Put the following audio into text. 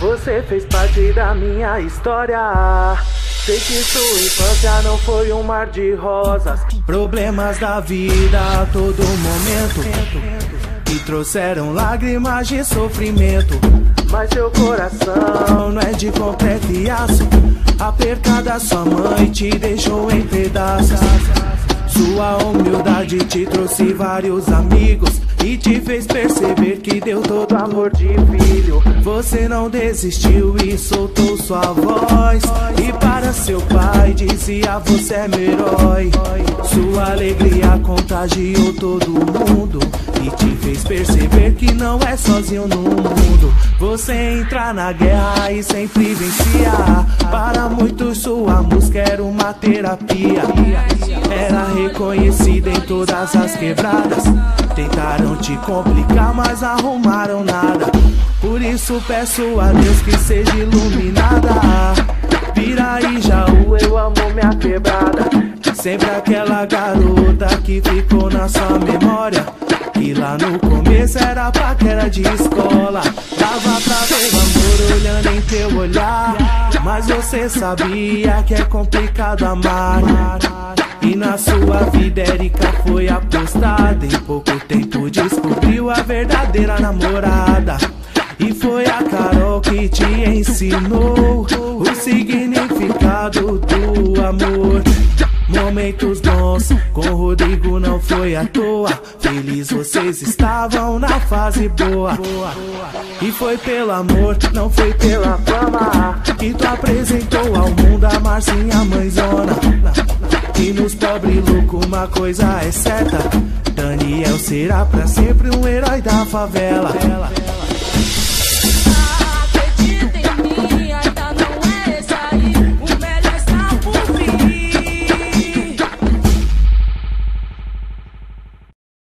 Você fez parte da minha história. Sei que sua infância não foi um mar de rosas. Problemas da vida a todo momento. Que trouxeram lágrimas de sofrimento. Mas seu coração não é de concreto e aço. A sua mãe te deixou em pedaços. Sua humildade te trouxe vários amigos e te fez perceber que deu todo amor de filho. Você não desistiu e soltou sua voz. E para seu pai dizia: Você é meu herói. Sua alegria contagiou todo mundo e te fez perceber que não é sozinho no mundo. Você entra na guerra e sempre vencia. Para muitos, sua música era uma terapia. Era reconhecida em todas as quebradas. Tentaram te complicar, mas arrumaram nada. Por isso peço a Deus que seja iluminada. Piraí, Jaú, eu amo minha quebrada. Sempre aquela garota que ficou na sua memória. E lá no começo era paquera de escola. Dava pra ver o amor olhando em teu olhar. Mas você sabia que é complicado amar. E na sua vida Erika foi apostada Em pouco tempo descobriu a verdadeira namorada E foi a Carol que te ensinou O significado do amor Momentos bons com Rodrigo não foi à toa. Feliz vocês estavam na fase boa. E foi pelo amor, não foi pela fama. Que tu apresentou ao mundo a Marcinha mãezona. E nos pobre louco uma coisa é certa. Daniel será pra sempre um herói da favela.